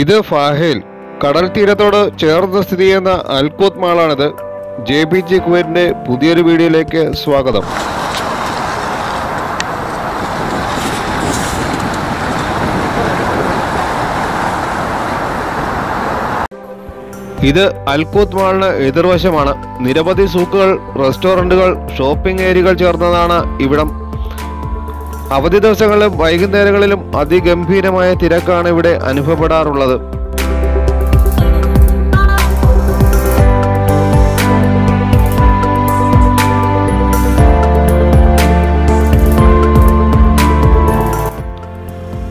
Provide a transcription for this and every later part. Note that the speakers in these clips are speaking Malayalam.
ഇത് ഫാഹേൽ. കടൽ തീരത്തോട് ചേർന്ന് സ്ഥിതി ചെയ്യുന്ന അൽക്കൂത്ത് മാളാണിത്. ജെ ബി ജി കുവൈറ്റിന്റെ പുതിയൊരു വീഡിയോയിലേക്ക് സ്വാഗതം. ഇത് അൽക്കൂത്ത് മാളിന് എതിർവശമാണ്. നിരവധി സൂക്കുകൾ റെസ്റ്റോറന്റുകൾ ഷോപ്പിംഗ് ഏരിയകൾ ചേർന്നതാണ് ഇവിടം. അവധി ദിവസങ്ങളിലും വൈകുന്നേരങ്ങളിലും അതിഗംഭീരമായ തിരക്കാണ് ഇവിടെ അനുഭവപ്പെടാറുള്ളത്.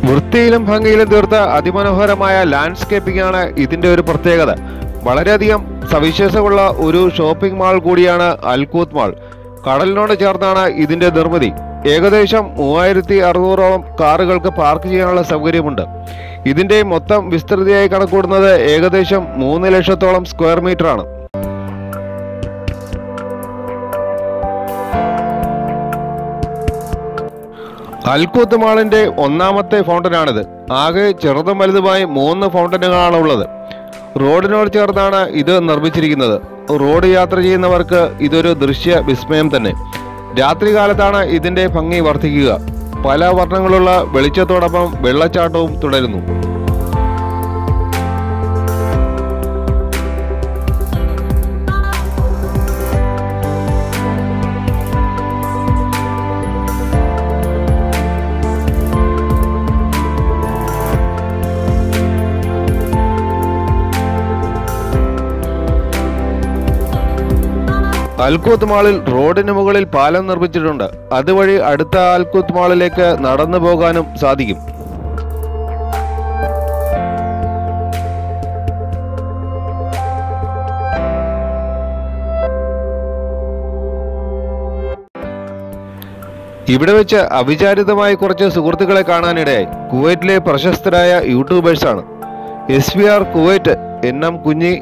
വൃത്തിയിലും ഭംഗിയിലും തീർത്ത അതിമനോഹരമായ ലാൻഡ്സ്കേപ്പിംഗ് ആണ് ഇതിന്റെ ഒരു പ്രത്യേകത. വളരെയധികം സവിശേഷമുള്ള ഒരു ഷോപ്പിംഗ് മാൾ കൂടിയാണ് അൽകൂത്ത് മാൾ. കടലിനോട് ചേർന്നാണ് ഇതിന്റെ നിർമ്മിതി. ഏകദേശം മൂവായിരത്തി അറുന്നൂറോളം കാറുകൾക്ക് പാർക്ക് ചെയ്യാനുള്ള സൗകര്യമുണ്ട്. ഇതിന്റെ മൊത്തം വിസ്തൃതിയായി കണക്കൂടുന്നത് ഏകദേശം മൂന്ന് ലക്ഷത്തോളം സ്ക്വയർ മീറ്റർ ആണ് അൽക്കൂത്ത് മാളിന്റെ ഒന്നാമത്തെ ഫൗണ്ടനാണിത്. ആകെ ചെറുതും വലുതുമായി മൂന്ന് ഫൗണ്ടനുകളാണ് ഉള്ളത് റോഡിനോട് ചേർന്നാണ് ഇത് നിർമ്മിച്ചിരിക്കുന്നത്. റോഡ് യാത്ര ചെയ്യുന്നവർക്ക് ഇതൊരു ദൃശ്യ വിസ്മയം തന്നെ. രാത്രികാലത്താണ് ഇതിന്റെ ഭംഗി വർദ്ധിക്കുക. പല വർണങ്ങളുള്ള വെളിച്ചത്തോടൊപ്പം വെള്ളച്ചാട്ടവും തുടരുന്നു. അൽക്കൂത്ത് മാളിൽ റോഡിന് മുകളിൽ പാലം നിർമ്മിച്ചിട്ടുണ്ട്. അതുവഴി അടുത്ത അൽക്കൂത്ത് മാളിലേക്ക് നടന്നു പോകാനും സാധിക്കും. ഇവിടെ വെച്ച് അവിചാരിതമായി കുറച്ച് സുഹൃത്തുക്കളെ കാണാനിടയായി. കുവൈറ്റിലെ പ്രശസ്തരായ യൂട്യൂബേഴ്സാണ്. S V R Kuwait N M Kunji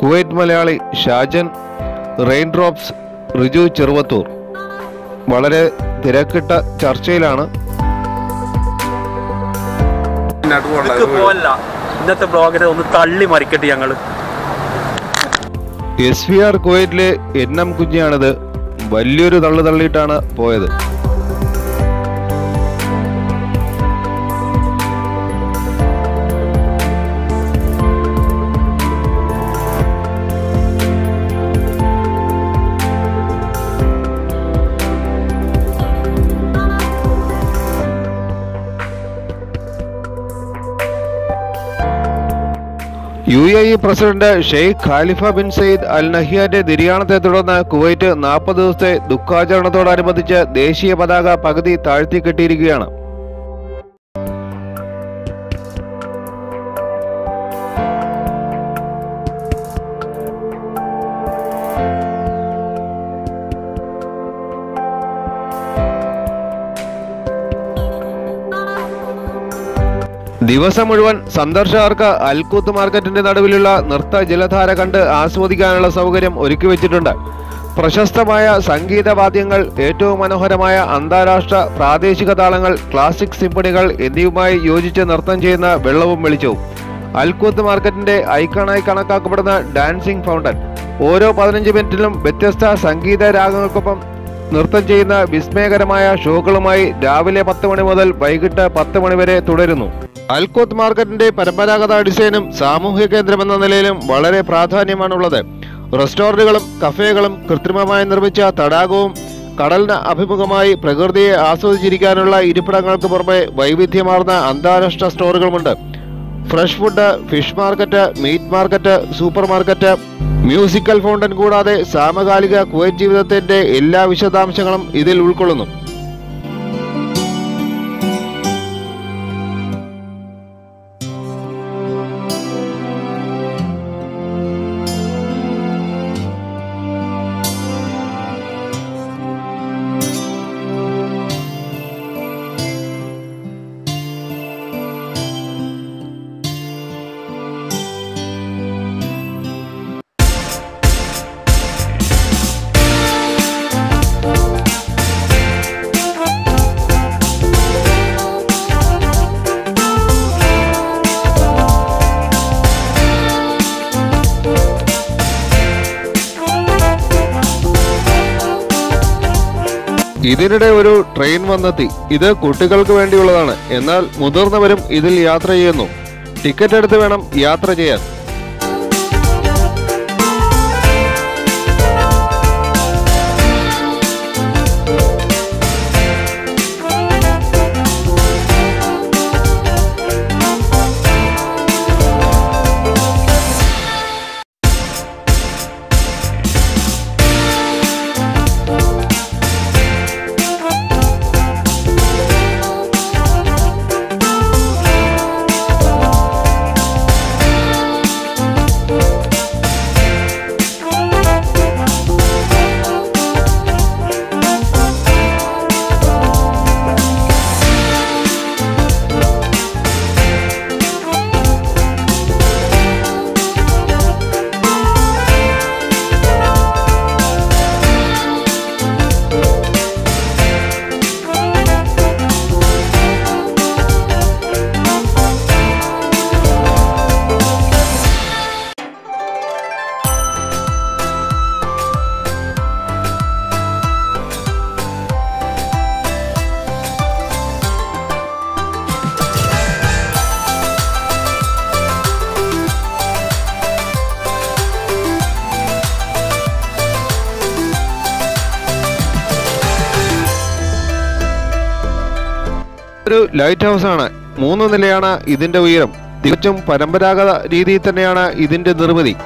Kuwait Malayali Shajan rain drops Riju Cheruvathur. വളരെ തിരക്കിട്ട ചർച്ചയിലാണ്. ഇന്നത്തെ ബ്ലോഗിനെ ഒന്ന് തള്ളി മറിക്കട്ടെ ഞങ്ങൾ. എസ് വി ആർ കുവൈറ്റിലെ എൻ എം കുഞ്ഞിയാണിത് വലിയൊരു തള്ളു തള്ളിയിട്ടാണ് പോയത്. U A E president Sheikh Khalifa bin Zayed Al നഹിയാന്റെ നിര്യാണത്തെ തുടർന്ന് കുവൈറ്റ് നാൽപ്പത് ദിവസത്തെ ദുഃഖാചരണത്തോടനുബന്ധിച്ച് ദേശീയ പതാക പകുതി താഴ്ത്തിക്കെട്ടിയിരിക്കുകയാണ് ദിവസം മുഴുവൻ സന്ദർശകർക്ക് അൽക്കൂത്ത് മാർക്കറ്റിന്റെ നടുവിലുള്ള നൃത്ത ജലധാര കണ്ട് ആസ്വദിക്കാനുള്ള സൗകര്യം ഒരുക്കി വെച്ചിട്ടുണ്ട്. പ്രശസ്തമായ സംഗീതവാദ്യങ്ങൾ ഏറ്റവും മനോഹരമായ അന്താരാഷ്ട്ര പ്രാദേശിക താളങ്ങൾ ക്ലാസിക് സിംഫണികൾ എന്നിവയുമായി യോജിച്ച് നൃത്തം ചെയ്യുന്ന വെള്ളവും വെളിച്ചവും. അൽക്കൂത്ത് മാർക്കറ്റിന്റെ ഐക്കണായി കണക്കാക്കപ്പെടുന്ന ഡാൻസിംഗ് ഫൗണ്ടൻ. ഓരോ പതിനഞ്ച് മിനിറ്റിലും വ്യത്യസ്ത സംഗീത രാഗങ്ങൾക്കൊപ്പം നൃത്തം ചെയ്യുന്ന വിസ്മയകരമായ ഷോകളുമായി രാവിലെ പത്ത് മണി മുതൽ വൈകിട്ട് പത്ത് മണി വരെ തുടരുന്നു. അൽക്കോത്ത് മാർക്കറ്റിന്റെ പരമ്പരാഗത ഡിസൈനും സാമൂഹ്യ കേന്ദ്രമെന്ന നിലയിലും വളരെ പ്രാധാന്യമാണുള്ളത്. റെസ്റ്റോറന്റുകളും കഫേകളും കൃത്രിമമായി നിർമ്മിച്ച തടാകവും കടലിന് അഭിമുഖമായി പ്രകൃതിയെ ആസ്വദിച്ചിരിക്കാനുള്ള ഇരിപ്പിടങ്ങൾക്ക് പുറമെ വൈവിധ്യമാർന്ന അന്താരാഷ്ട്ര സ്റ്റോറുകളുമുണ്ട്. Fresh food fish market meat market supermarket musical fountain കൂടാതെ സാമകാലിക കുവൈറ്റ് ജീവിതത്തിന്റെ എല്ലാ വിശദാംശങ്ങളും ഇതിൽ ഉൾക്കൊള്ളുന്നു. ഇതിനിടെ ഒരു ട്രെയിൻ വന്നെത്തി. ഇത് കുട്ടികൾക്ക് വേണ്ടിയുള്ളതാണ്. എന്നാൽ മുതിർന്നവരും ഇതിൽ യാത്ര ചെയ്യുന്നു. ടിക്കറ്റ് എടുത്ത് വേണം യാത്ര ചെയ്യാൻ. ലൈറ്റ് ഹൗസ് ആണ്. മൂന്ന് നിലയാണ് ഇതിന്റെ ഉയരം. തികച്ചും പരമ്പരാഗത രീതിയിൽ തന്നെയാണ് ഇതിന്റെ നിർമ്മിതി.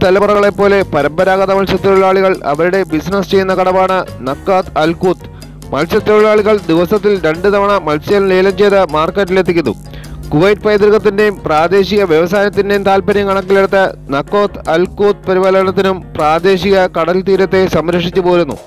മുൻ തലമുറകളെ പോലെ പരമ്പരാഗത മത്സ്യത്തൊഴിലാളികൾ അവരുടെ ബിസിനസ് ചെയ്യുന്ന കടവാണ് നക്കാത്ത് അൽകൂത്ത് മത്സ്യത്തൊഴിലാളികൾ ദിവസത്തിൽ രണ്ട് തവണ മത്സ്യം ലേലം ചെയ്ത് മാർക്കറ്റിലെത്തിക്കുന്നു. കുവൈറ്റ് പൈതൃകത്തിന്റെയും പ്രാദേശിക വ്യവസായത്തിന്റെയും താല്പര്യം കണക്കിലെടുത്ത് നക്കോത്ത് അൽകൂത്ത് പരിപാലനത്തിനും പ്രാദേശിക കടൽ തീരത്തെ സംരക്ഷിച്ചു പോരുന്നു.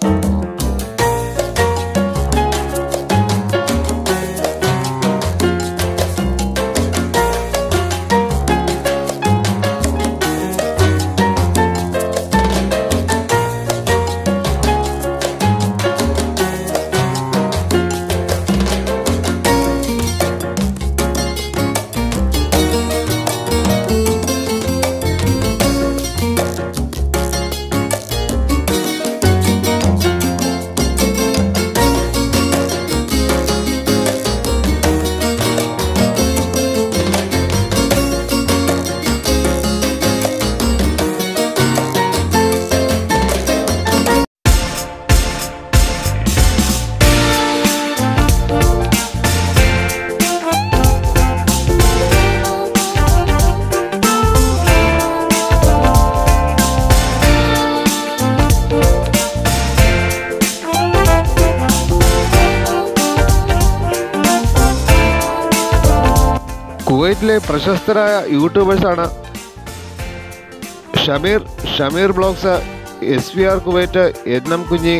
കുവൈറ്റിലെ പ്രശസ്തരായ യൂട്യൂബേഴ്സാണ് Shameer Shameer blogs S V R Kuwait M Kunji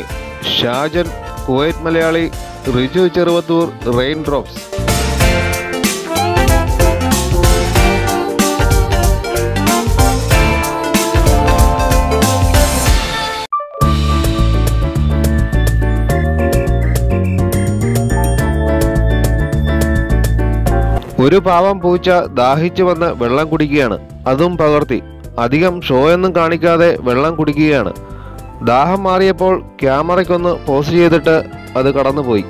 Shajan Kuwait Malayali Riju Cheruvathur rain drops ഒരു പാവം പൂച്ച ദാഹിച്ചു വന്ന് വെള്ളം കുടിക്കുകയാണ്. അതും പകർത്തി. അധികം ഷോയൊന്നും കാണിക്കാതെ വെള്ളം കുടിക്കുകയാണ്. ദാഹം മാറിയപ്പോൾ ക്യാമറയ്ക്കൊന്ന് പോസ്റ്റ് ചെയ്തിട്ട് അത് കടന്നുപോയി.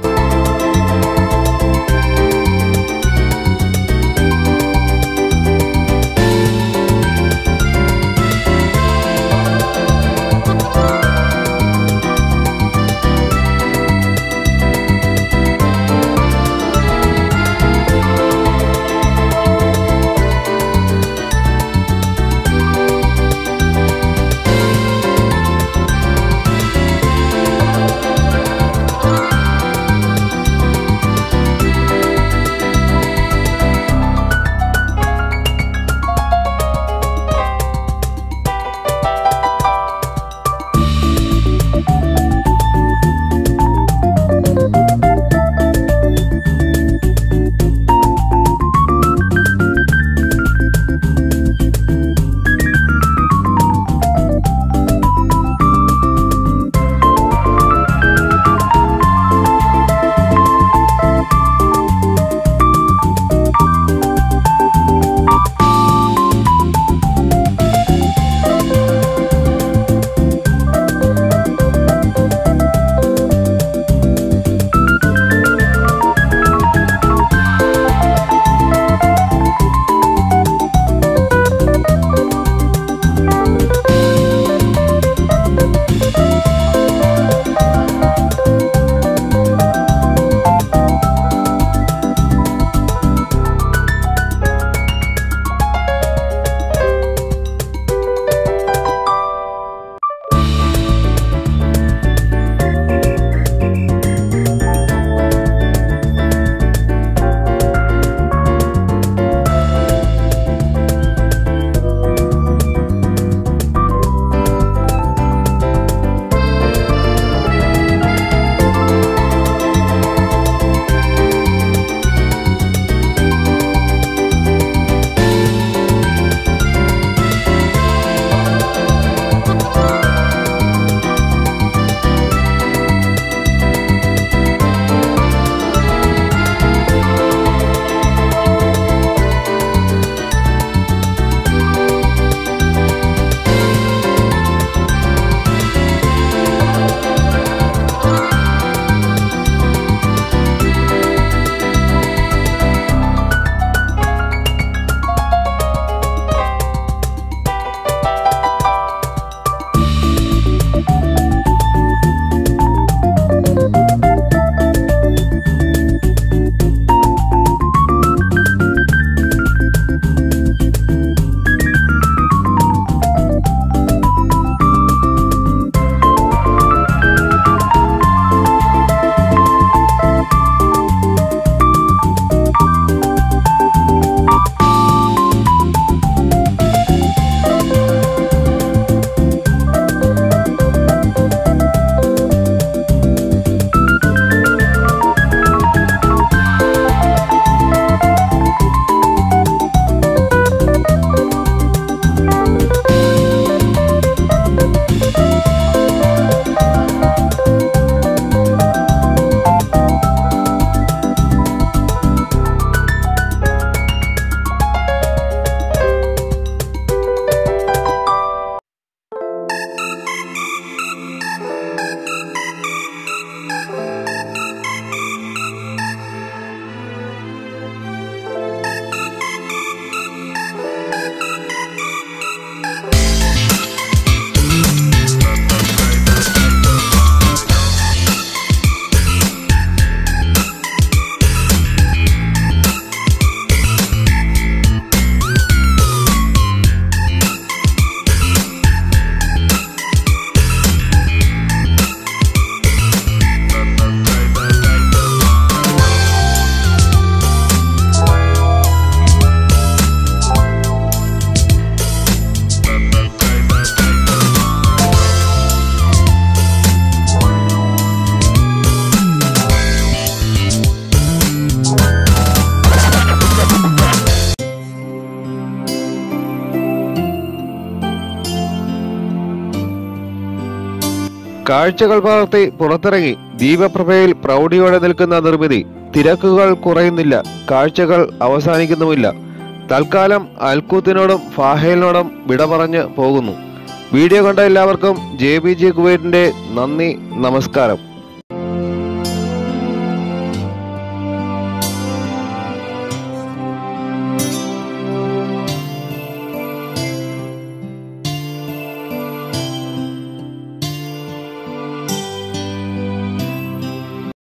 കാഴ്ചകൾ പകർത്തി പുറത്തിറങ്ങി ദീപപ്രഭയിൽ പ്രൗഢിയോടെ നിൽക്കുന്ന നിർമ്മിതി. തിരക്കുകൾ കുറയുന്നില്ല. കാഴ്ചകൾ അവസാനിക്കുന്നുമില്ല. തൽക്കാലം അൽക്കൂത്തിനോടും ഫാഹേലിനോടും വിട പറഞ്ഞ് പോകുന്നു. വീഡിയോ കണ്ട എല്ലാവർക്കും ജെ ബി ജി കുവൈറ്റിന്റെ നന്ദി നമസ്കാരം.